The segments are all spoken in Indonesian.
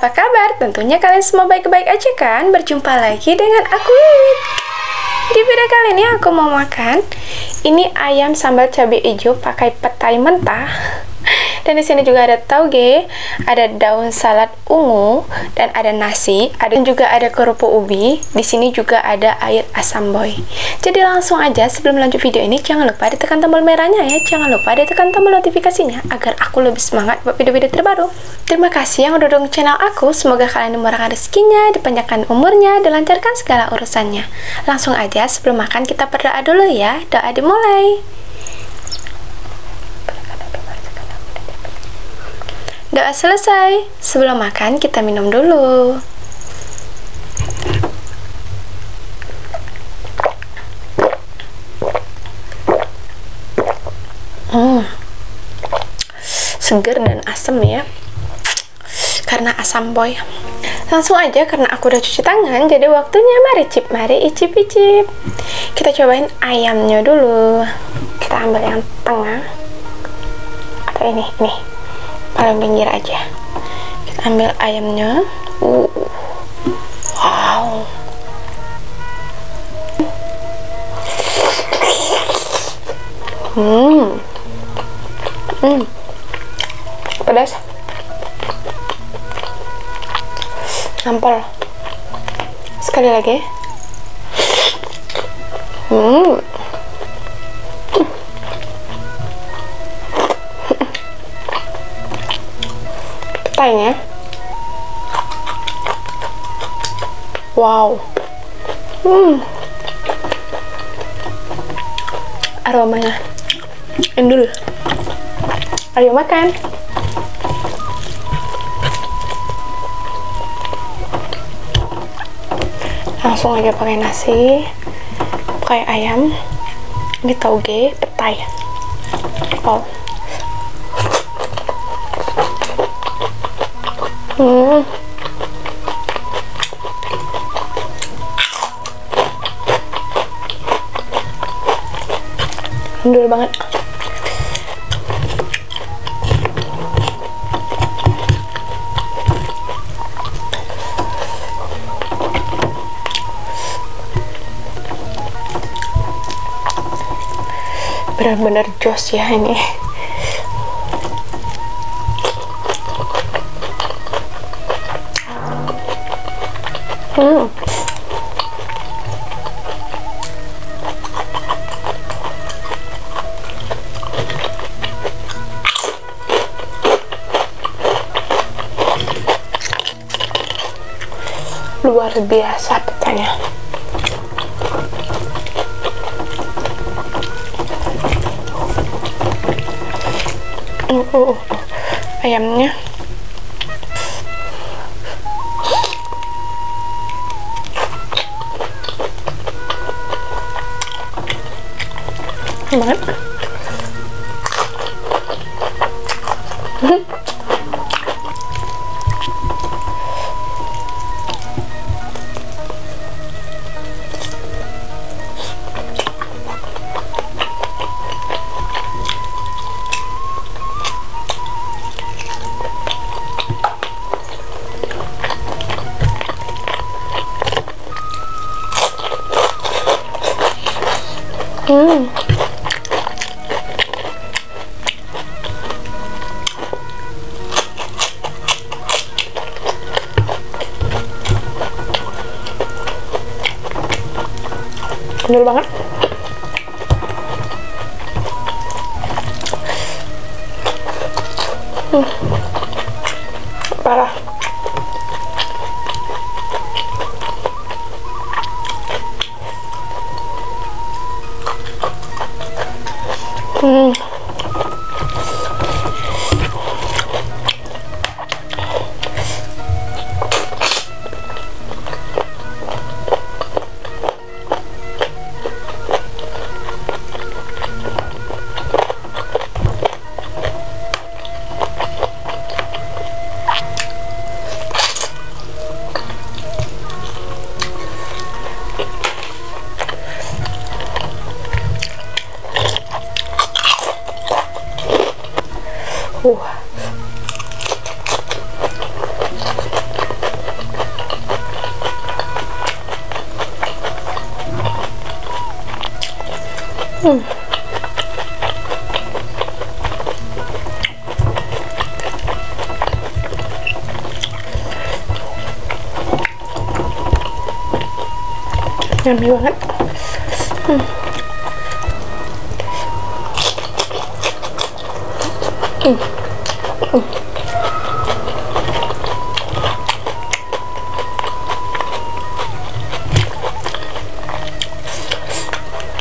apa kabar? Tentunya kalian semua baik-baik aja kan? Berjumpa lagi dengan aku Wiwit. Di video kali ini aku mau makan ini ayam sambal cabai hijau pakai petai mentah dan di sini juga ada tauge, ada daun salad ungu, dan ada nasi, ada juga ada kerupuk ubi. Di sini juga ada air asam boy. Jadi langsung aja sebelum lanjut video ini jangan lupa ditekan tombol merahnya ya. Jangan lupa ditekan tombol notifikasinya agar aku lebih semangat buat video-video terbaru. Terima kasih yang udah dukung channel aku. Semoga kalian dimurahkan rezekinya, dipanjangkan umurnya, dilancarkan segala urusannya. Langsung aja sebelum makan kita berdoa dulu ya. Doa dimulai. Doa selesai. Sebelum makan, kita minum dulu. Hmm. Seger dan asam ya. Karena asam boy. Langsung aja karena aku udah cuci tangan, jadi waktunya mari cip, mari icip-icip. Kita cobain ayamnya dulu. Kita ambil yang tengah. Atau ini, ini paling pinggir aja. Kita ambil ayamnya. Uh. wow. Hmm. Hmm. Pedas. Nampol. Sekali lagi. Hmm ya. Wow. Hmm. Aromanya. Endul ayo makan? Langsung aja pakai nasi pakai ayam. Ini tauge petai. Wow Hmm. Banget. Benar-benar jos ya ini. Luar biasa petanya. Uh, uh, uh. ayamnya banget bener banget hmm. Ủa. Ừ. Ngon Yummy, right? Ừ.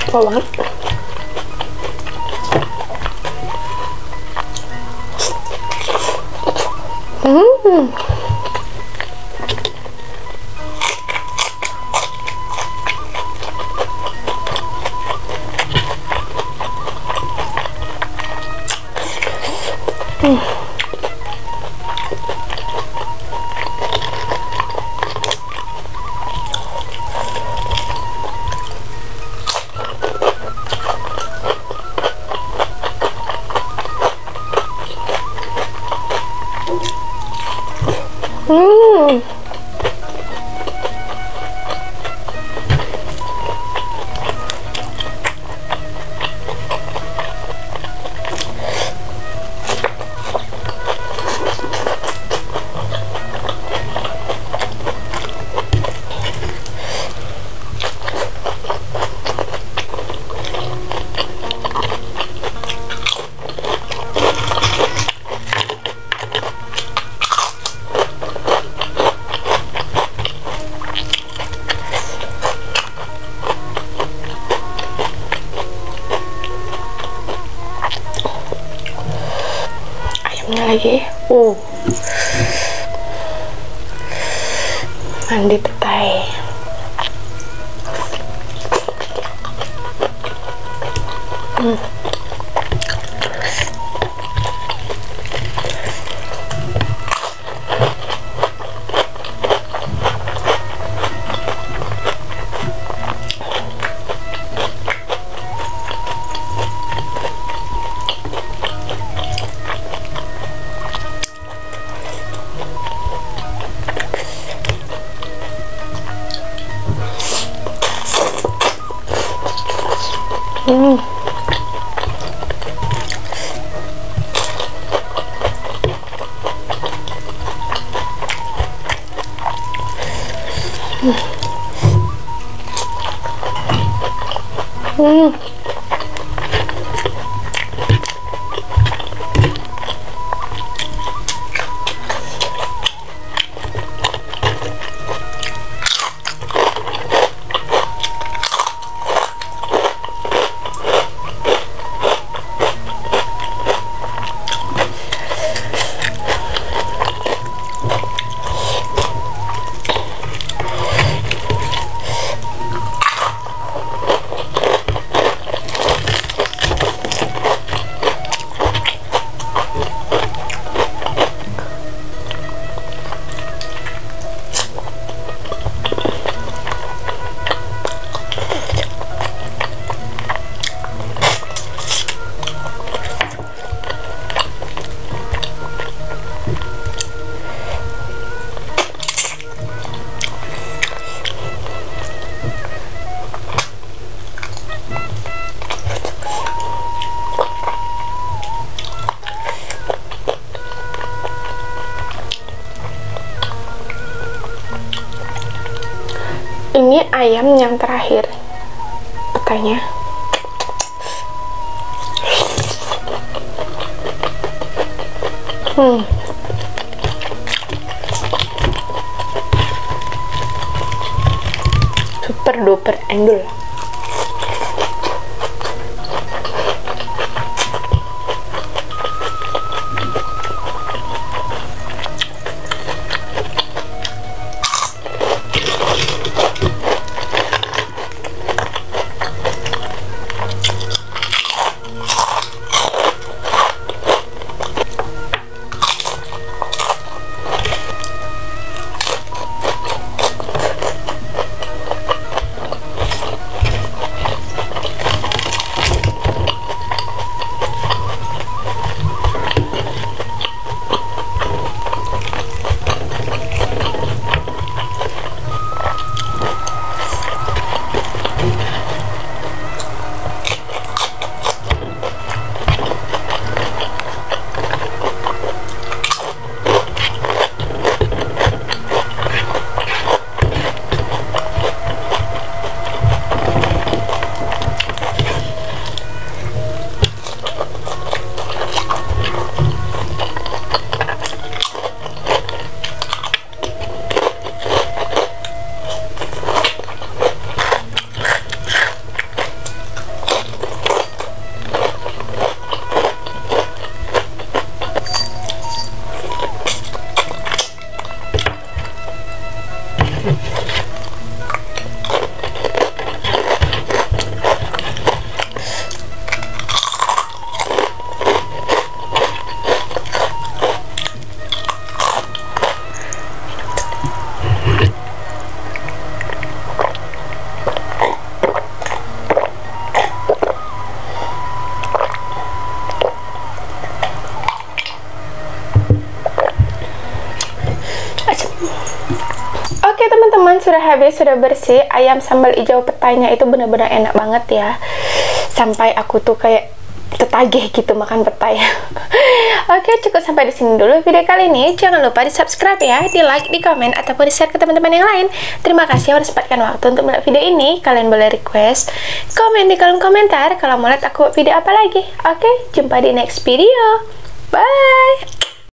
Wow banget. Lagi uh mandi petai hmm. Hmm. Ini ayam yang terakhir. Petanya. Hmm. Super duper endul habis sudah bersih ayam sambal hijau petainya itu benar-benar enak banget ya. Sampai aku tuh kayak tertagih gitu makan petai. Oke cukup sampai di sini dulu video kali ini. Jangan lupa di subscribe ya di like di komen ataupun di share ke teman-teman yang lain. Terima kasih sudah sempatkan waktu untuk melihat video ini. Kalian boleh request komen di kolom komentar. Kalau mau lihat aku video apa lagi. Oke jumpa di next video. Bye